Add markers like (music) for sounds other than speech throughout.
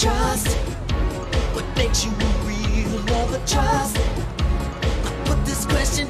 trust. What makes you a real lover? Trust. I put this question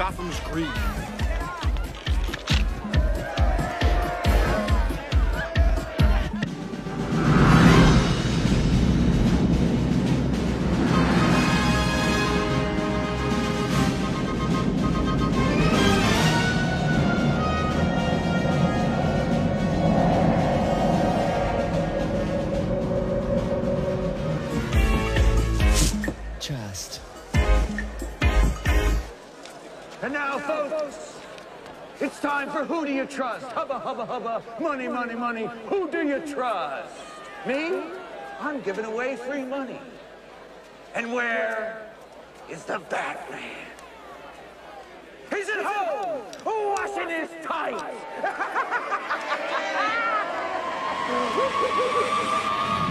Gotham's green. Trust. And now, folks, it's time for Who Do You Trust? Hubba, hubba, hubba, money, money, money. Who do you trust? Me? I'm giving away free money. And where is the Batman? He's at home, washing his tights. (laughs)